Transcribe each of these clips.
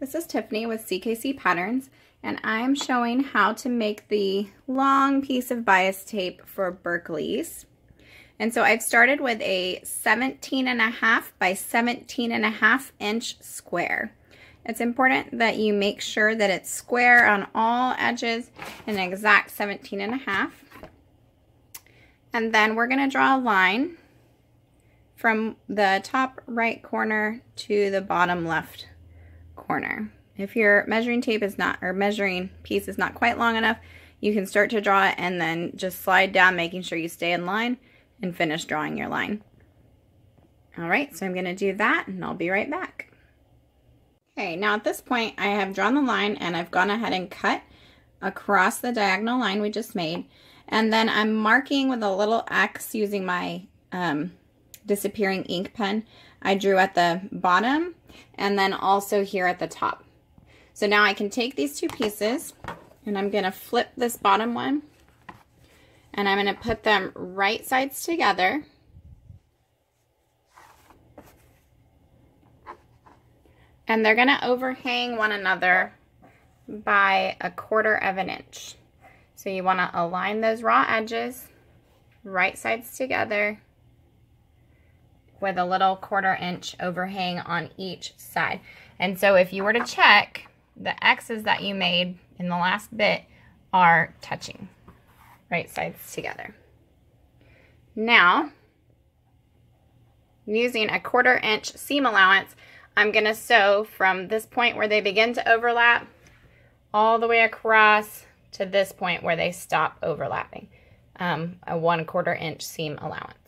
This is Tiffany with CKC Patterns and I'm showing how to make the long piece of bias tape for Berkley's. And so I've started with a 17 and a half by 17 and a half inch square. It's important that you make sure that it's square on all edges an exact 17 and a half. And then we're gonna draw a line from the top right corner to the bottom left corner. If your measuring tape is not, or measuring piece is not quite long enough, you can start to draw it and then just slide down, making sure you stay in line and finish drawing your line. All right, so I'm gonna do that and I'll be right back. Okay, now at this point, I have drawn the line and I've gone ahead and cut across the diagonal line we just made. And then I'm marking with a little X using my um, disappearing ink pen. I drew at the bottom and then also here at the top. So now I can take these two pieces and I'm going to flip this bottom one and I'm going to put them right sides together. And they're going to overhang one another by a quarter of an inch. So you want to align those raw edges, right sides together, with a little quarter inch overhang on each side. And so if you were to check, the X's that you made in the last bit are touching, right sides together. Now, using a quarter inch seam allowance, I'm going to sew from this point where they begin to overlap all the way across to this point where they stop overlapping, um, a one quarter inch seam allowance.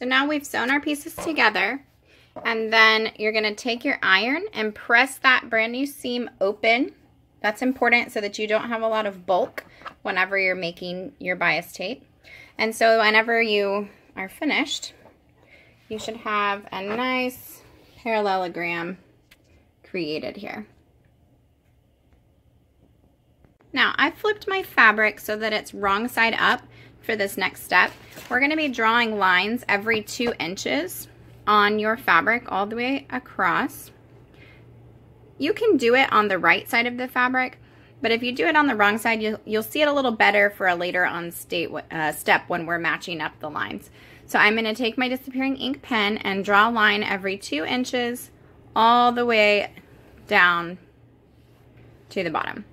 So now we've sewn our pieces together and then you're gonna take your iron and press that brand new seam open. That's important so that you don't have a lot of bulk whenever you're making your bias tape. And so whenever you are finished, you should have a nice parallelogram created here. Now, I flipped my fabric so that it's wrong side up for this next step. We're going to be drawing lines every two inches on your fabric all the way across. You can do it on the right side of the fabric, but if you do it on the wrong side, you'll, you'll see it a little better for a later on state, uh, step when we're matching up the lines. So I'm going to take my disappearing ink pen and draw a line every two inches all the way down to the bottom.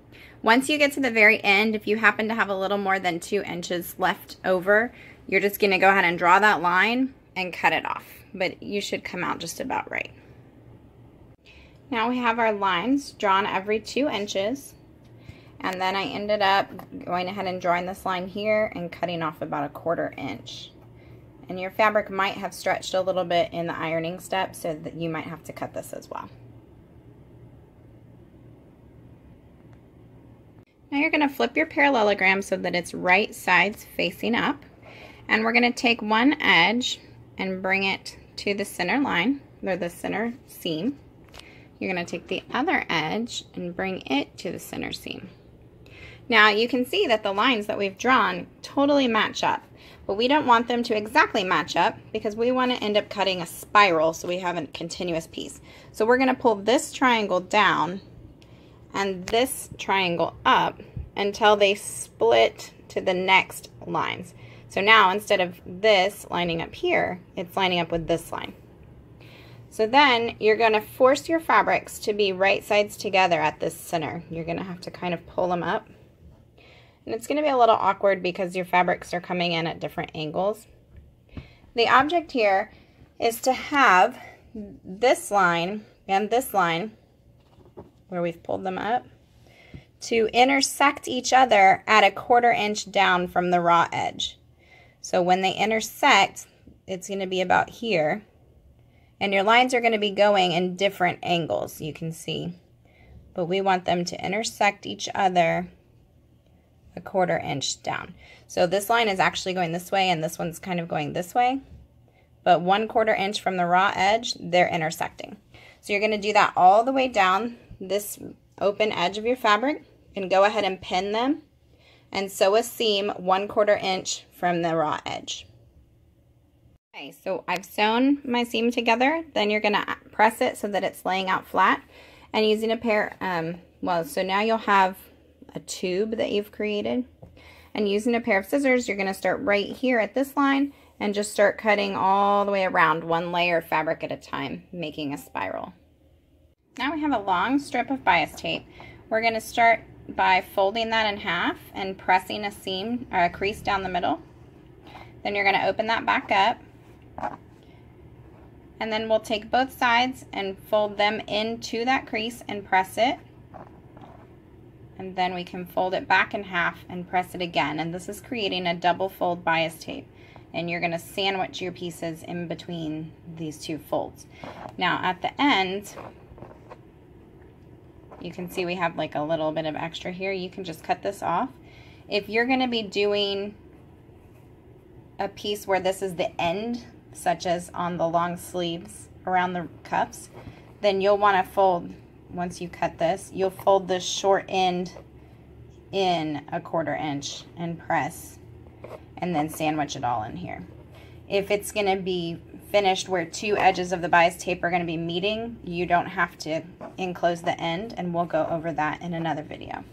Once you get to the very end, if you happen to have a little more than two inches left over, you're just going to go ahead and draw that line and cut it off. But you should come out just about right. Now we have our lines drawn every two inches. And then I ended up going ahead and drawing this line here and cutting off about a quarter inch. And your fabric might have stretched a little bit in the ironing step, so that you might have to cut this as well. Now you're going to flip your parallelogram so that it's right sides facing up. And we're going to take one edge and bring it to the center line, or the center seam. You're going to take the other edge and bring it to the center seam. Now you can see that the lines that we've drawn totally match up, but we don't want them to exactly match up because we want to end up cutting a spiral so we have a continuous piece. So we're going to pull this triangle down and this triangle up until they split to the next lines. So now instead of this lining up here, it's lining up with this line. So then you're going to force your fabrics to be right sides together at this center. You're going to have to kind of pull them up. And it's going to be a little awkward because your fabrics are coming in at different angles. The object here is to have this line and this line where we've pulled them up to intersect each other at a quarter inch down from the raw edge. So when they intersect, it's going to be about here. And your lines are going to be going in different angles, you can see. But we want them to intersect each other a quarter inch down. So this line is actually going this way and this one's kind of going this way. But one quarter inch from the raw edge, they're intersecting. So you're going to do that all the way down this open edge of your fabric and go ahead and pin them and sew a seam one quarter inch from the raw edge. Okay, so I've sewn my seam together. Then you're gonna press it so that it's laying out flat. And using a pair, um, well, so now you'll have a tube that you've created. And using a pair of scissors, you're going to start right here at this line and just start cutting all the way around one layer of fabric at a time, making a spiral. Now we have a long strip of bias tape. We're going to start by folding that in half and pressing a seam or a crease down the middle. Then you're going to open that back up. And then we'll take both sides and fold them into that crease and press it. And then we can fold it back in half and press it again. And this is creating a double fold bias tape. And you're going to sandwich your pieces in between these two folds. Now at the end, you can see we have like a little bit of extra here. You can just cut this off. If you're going to be doing a piece where this is the end, such as on the long sleeves around the cuffs, then you'll want to fold, once you cut this, you'll fold the short end in a quarter inch and press and then sandwich it all in here. If it's going to be finished where two edges of the bias tape are going to be meeting, you don't have to enclose the end and we'll go over that in another video.